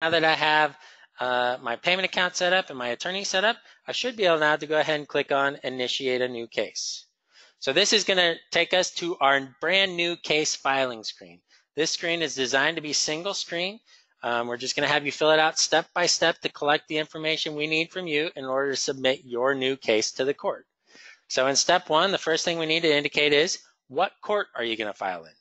now that I have uh, my payment account set up and my attorney set up, I should be able now to go ahead and click on initiate a new case. So this is going to take us to our brand new case filing screen. This screen is designed to be single screen. Um, we're just going to have you fill it out step by step to collect the information we need from you in order to submit your new case to the court. So in step one, the first thing we need to indicate is what court are you going to file in?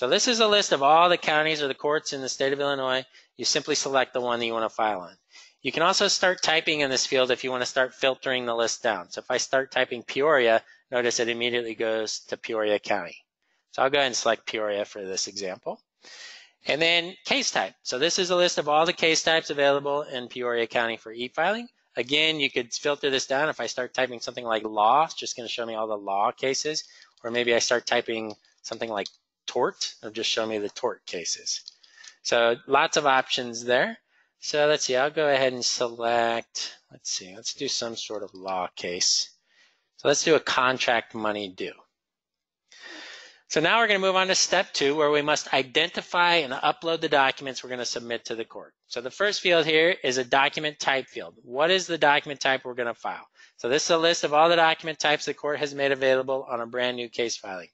So this is a list of all the counties or the courts in the state of Illinois. You simply select the one that you want to file on. You can also start typing in this field if you want to start filtering the list down. So if I start typing Peoria, notice it immediately goes to Peoria County. So I'll go ahead and select Peoria for this example. And then case type. So this is a list of all the case types available in Peoria County for e-filing. Again, you could filter this down. If I start typing something like law, it's just going to show me all the law cases. Or maybe I start typing something like tort, it'll just show me the tort cases. So lots of options there. So let's see, I'll go ahead and select, let's see, let's do some sort of law case. So let's do a contract money due. So now we're going to move on to step two, where we must identify and upload the documents we're going to submit to the court. So the first field here is a document type field. What is the document type we're going to file? So this is a list of all the document types the court has made available on a brand new case filing.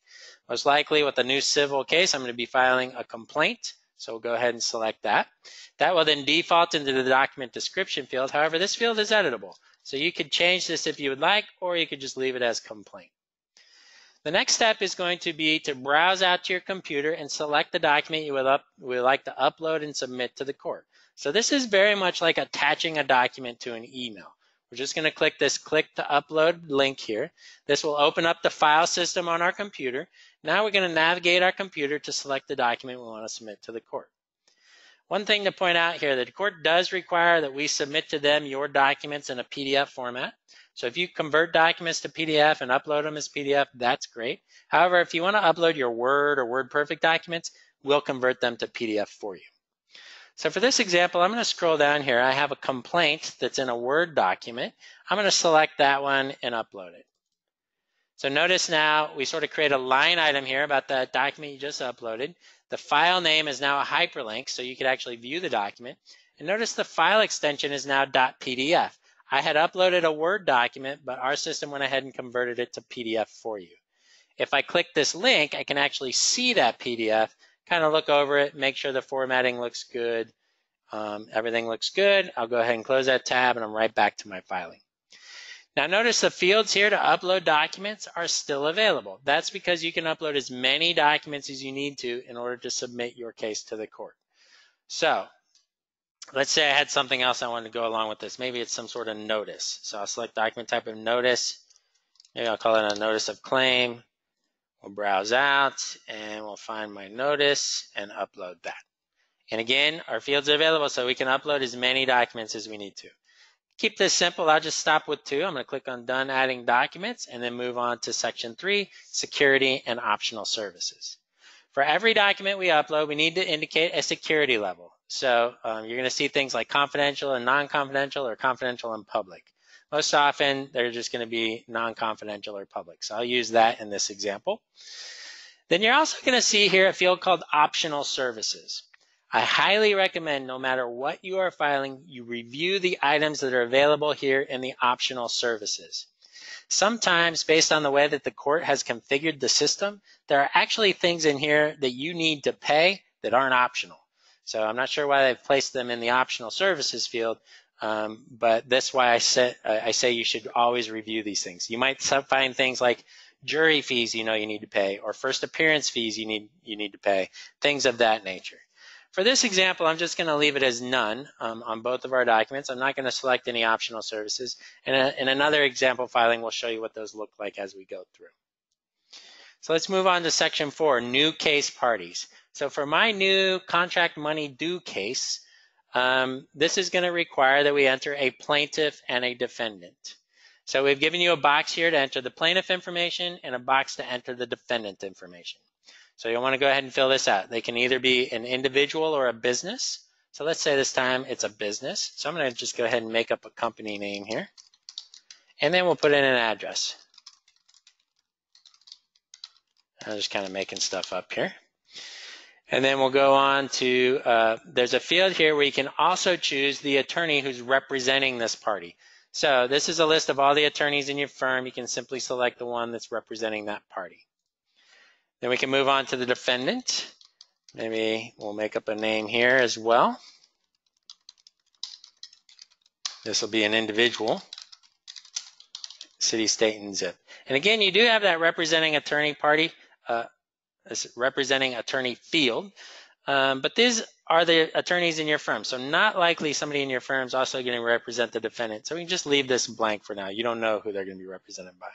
Most likely with a new civil case, I'm going to be filing a complaint. So we'll go ahead and select that. That will then default into the document description field. However, this field is editable. So you could change this if you would like, or you could just leave it as complaint. The next step is going to be to browse out to your computer and select the document you would, up, would like to upload and submit to the court. So this is very much like attaching a document to an email. We're just going to click this click to upload link here. This will open up the file system on our computer. Now we're going to navigate our computer to select the document we want to submit to the court. One thing to point out here, the court does require that we submit to them your documents in a PDF format. So if you convert documents to PDF and upload them as PDF, that's great. However, if you want to upload your Word or WordPerfect documents, we'll convert them to PDF for you. So for this example, I'm going to scroll down here. I have a complaint that's in a Word document. I'm going to select that one and upload it. So notice now we sort of create a line item here about that document you just uploaded. The file name is now a hyperlink, so you could actually view the document. And notice the file extension is now .pdf. I had uploaded a Word document, but our system went ahead and converted it to PDF for you. If I click this link, I can actually see that PDF, kind of look over it, make sure the formatting looks good. Um, everything looks good. I'll go ahead and close that tab, and I'm right back to my filing. Now notice the fields here to upload documents are still available. That's because you can upload as many documents as you need to in order to submit your case to the court. So let's say I had something else I wanted to go along with this. Maybe it's some sort of notice. So I'll select document type of notice. Maybe I'll call it a notice of claim. We'll browse out and we'll find my notice and upload that. And again, our fields are available so we can upload as many documents as we need to keep this simple, I'll just stop with two. I'm going to click on Done Adding Documents and then move on to Section 3, Security and Optional Services. For every document we upload, we need to indicate a security level. So um, you're going to see things like confidential and non-confidential or confidential and public. Most often, they're just going to be non-confidential or public. So I'll use that in this example. Then you're also going to see here a field called Optional Services. I highly recommend no matter what you are filing, you review the items that are available here in the optional services. Sometimes, based on the way that the court has configured the system, there are actually things in here that you need to pay that aren't optional. So I'm not sure why they've placed them in the optional services field, um, but that's why I say, I say you should always review these things. You might find things like jury fees you know you need to pay, or first appearance fees you need you need to pay, things of that nature. For this example, I'm just going to leave it as none um, on both of our documents. I'm not going to select any optional services. And in another example filing, we'll show you what those look like as we go through. So let's move on to section four, new case parties. So for my new contract money due case, um, this is going to require that we enter a plaintiff and a defendant. So we've given you a box here to enter the plaintiff information and a box to enter the defendant information. So you'll want to go ahead and fill this out. They can either be an individual or a business. So let's say this time it's a business. So I'm going to just go ahead and make up a company name here. And then we'll put in an address. I'm just kind of making stuff up here. And then we'll go on to, uh, there's a field here where you can also choose the attorney who's representing this party. So this is a list of all the attorneys in your firm. You can simply select the one that's representing that party. Then we can move on to the defendant. Maybe we'll make up a name here as well. This will be an individual, city, state, and zip. And again, you do have that representing attorney party, uh, representing attorney field. Um, but these are the attorneys in your firm. So not likely somebody in your firm is also going to represent the defendant. So we can just leave this blank for now. You don't know who they're going to be represented by.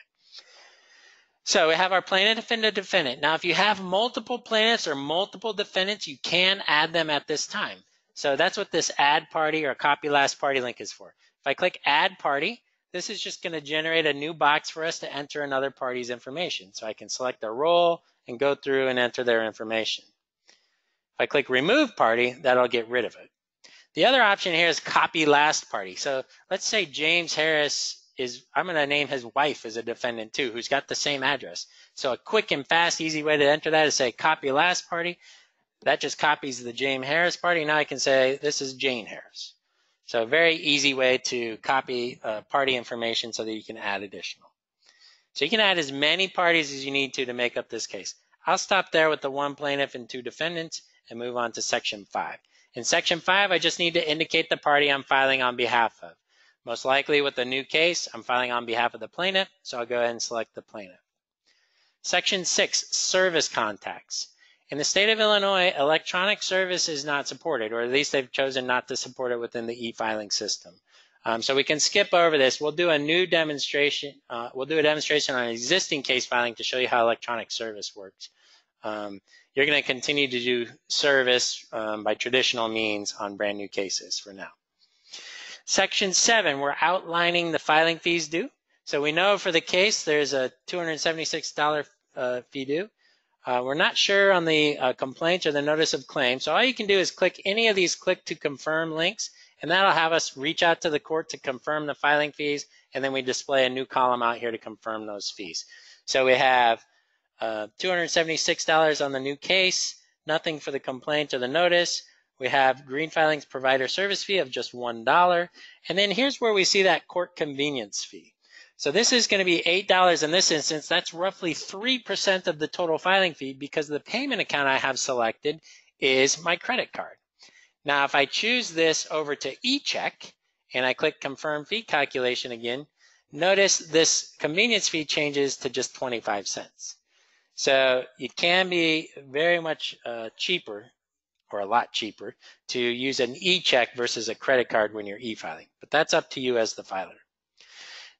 So we have our plaintiff and the defendant. Now, if you have multiple plaintiffs or multiple defendants, you can add them at this time. So that's what this add party or copy last party link is for. If I click add party, this is just going to generate a new box for us to enter another party's information. So I can select their role and go through and enter their information. If I click remove party, that'll get rid of it. The other option here is copy last party. So let's say James Harris is, I'm going to name his wife as a defendant too, who's got the same address. So a quick and fast, easy way to enter that is say copy last party. That just copies the James Harris party. Now I can say this is Jane Harris. So a very easy way to copy uh, party information so that you can add additional. So you can add as many parties as you need to to make up this case. I'll stop there with the one plaintiff and two defendants and move on to section five. In section five, I just need to indicate the party I'm filing on behalf of. Most likely with the new case, I'm filing on behalf of the plaintiff, so I'll go ahead and select the plaintiff. Section six, service contacts. In the state of Illinois, electronic service is not supported, or at least they've chosen not to support it within the e-filing system. Um, so we can skip over this. We'll do a new demonstration. Uh, we'll do a demonstration on existing case filing to show you how electronic service works. Um, you're going to continue to do service um, by traditional means on brand new cases for now. Section 7, we're outlining the filing fees due. So we know for the case there's a $276 uh, fee due. Uh, we're not sure on the uh, complaint or the notice of claim. So all you can do is click any of these click to confirm links, and that'll have us reach out to the court to confirm the filing fees, and then we display a new column out here to confirm those fees. So we have uh, $276 on the new case, nothing for the complaint or the notice. We have green filings provider service fee of just $1. And then here's where we see that court convenience fee. So this is going to be $8 in this instance. That's roughly 3% of the total filing fee because the payment account I have selected is my credit card. Now, if I choose this over to eCheck and I click confirm fee calculation again, notice this convenience fee changes to just 25 cents. So it can be very much uh, cheaper or a lot cheaper to use an e-check versus a credit card when you're e-filing. But that's up to you as the filer.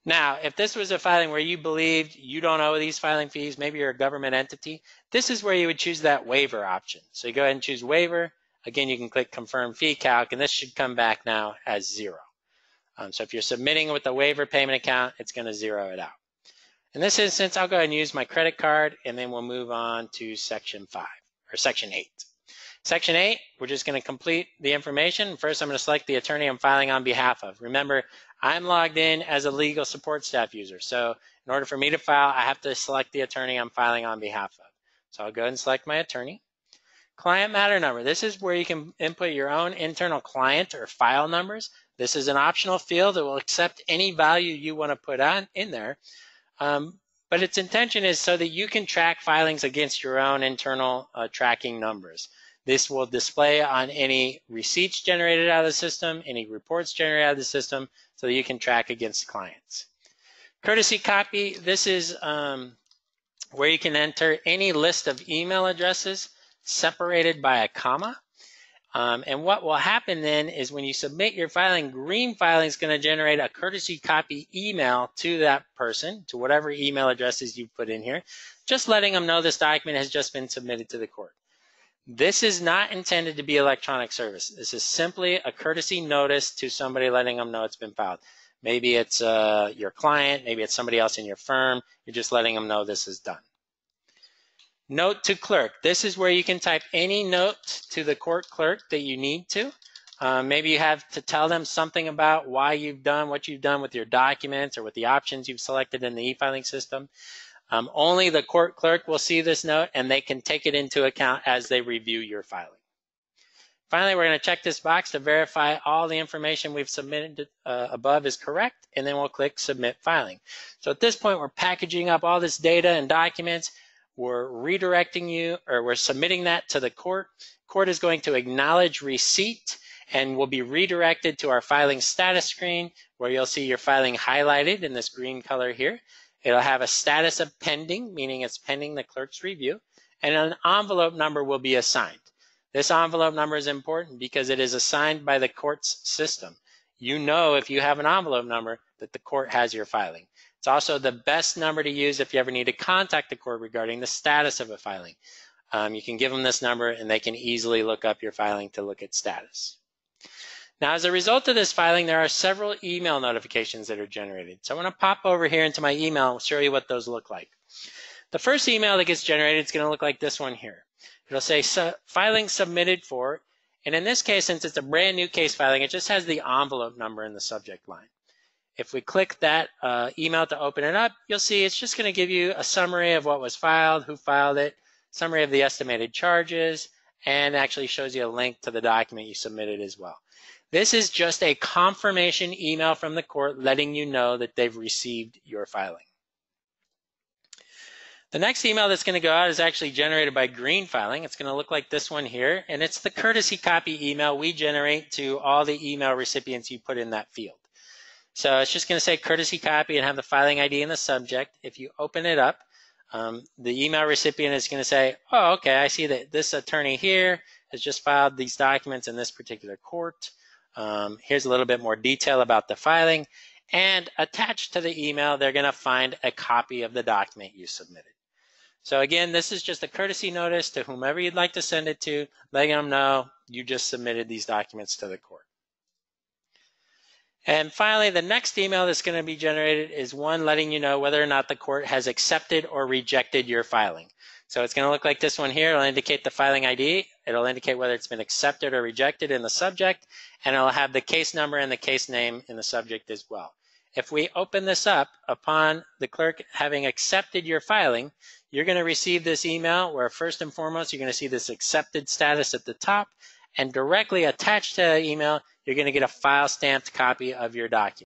Now, if this was a filing where you believed you don't owe these filing fees, maybe you're a government entity, this is where you would choose that waiver option. So you go ahead and choose waiver. Again, you can click confirm fee calc, and this should come back now as zero. Um, so if you're submitting with a waiver payment account, it's going to zero it out. In this instance, I'll go ahead and use my credit card, and then we'll move on to section five, or section eight. Section 8, we're just going to complete the information. First, I'm going to select the attorney I'm filing on behalf of. Remember, I'm logged in as a legal support staff user. So in order for me to file, I have to select the attorney I'm filing on behalf of. So I'll go ahead and select my attorney. Client matter number. This is where you can input your own internal client or file numbers. This is an optional field that will accept any value you want to put on in there. Um, but its intention is so that you can track filings against your own internal uh, tracking numbers. This will display on any receipts generated out of the system, any reports generated out of the system, so that you can track against clients. Courtesy copy, this is um, where you can enter any list of email addresses separated by a comma. Um, and what will happen then is when you submit your filing, green filing is going to generate a courtesy copy email to that person, to whatever email addresses you put in here, just letting them know this document has just been submitted to the court. This is not intended to be electronic service. This is simply a courtesy notice to somebody letting them know it's been filed. Maybe it's uh, your client, maybe it's somebody else in your firm. You're just letting them know this is done. Note to clerk. This is where you can type any note to the court clerk that you need to. Uh, maybe you have to tell them something about why you've done what you've done with your documents or with the options you've selected in the e-filing system. Um, only the court clerk will see this note and they can take it into account as they review your filing. Finally, we're going to check this box to verify all the information we've submitted uh, above is correct, and then we'll click Submit Filing. So at this point, we're packaging up all this data and documents. We're redirecting you, or we're submitting that to the court. Court is going to acknowledge receipt and will be redirected to our filing status screen where you'll see your filing highlighted in this green color here. It'll have a status of pending, meaning it's pending the clerk's review, and an envelope number will be assigned. This envelope number is important because it is assigned by the court's system. You know if you have an envelope number that the court has your filing. It's also the best number to use if you ever need to contact the court regarding the status of a filing. Um, you can give them this number and they can easily look up your filing to look at status. Now, as a result of this filing, there are several email notifications that are generated. So I want to pop over here into my email and show you what those look like. The first email that gets generated is going to look like this one here. It'll say filing submitted for, and in this case, since it's a brand new case filing, it just has the envelope number in the subject line. If we click that uh, email to open it up, you'll see it's just going to give you a summary of what was filed, who filed it, summary of the estimated charges, and actually shows you a link to the document you submitted as well. This is just a confirmation email from the court letting you know that they've received your filing. The next email that's going to go out is actually generated by Green Filing. It's going to look like this one here, and it's the courtesy copy email we generate to all the email recipients you put in that field. So it's just going to say courtesy copy and have the filing ID in the subject. If you open it up, um, the email recipient is going to say, oh, okay, I see that this attorney here has just filed these documents in this particular court. Um, here's a little bit more detail about the filing. And attached to the email, they're going to find a copy of the document you submitted. So again, this is just a courtesy notice to whomever you'd like to send it to, letting them know you just submitted these documents to the court. And finally, the next email that's going to be generated is one letting you know whether or not the court has accepted or rejected your filing. So it's going to look like this one here. It'll indicate the filing ID. It'll indicate whether it's been accepted or rejected in the subject, and it'll have the case number and the case name in the subject as well. If we open this up upon the clerk having accepted your filing, you're going to receive this email where first and foremost, you're going to see this accepted status at the top and directly attached to that email, you're going to get a file stamped copy of your document.